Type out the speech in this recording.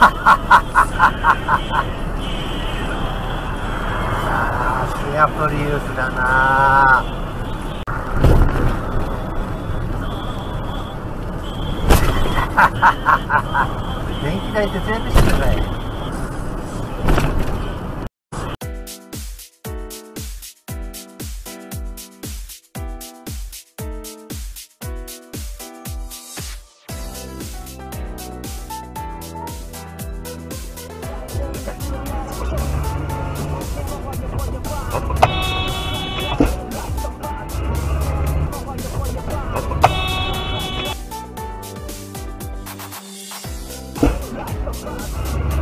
あーシアプリウスだな。電気代節約してください Come on.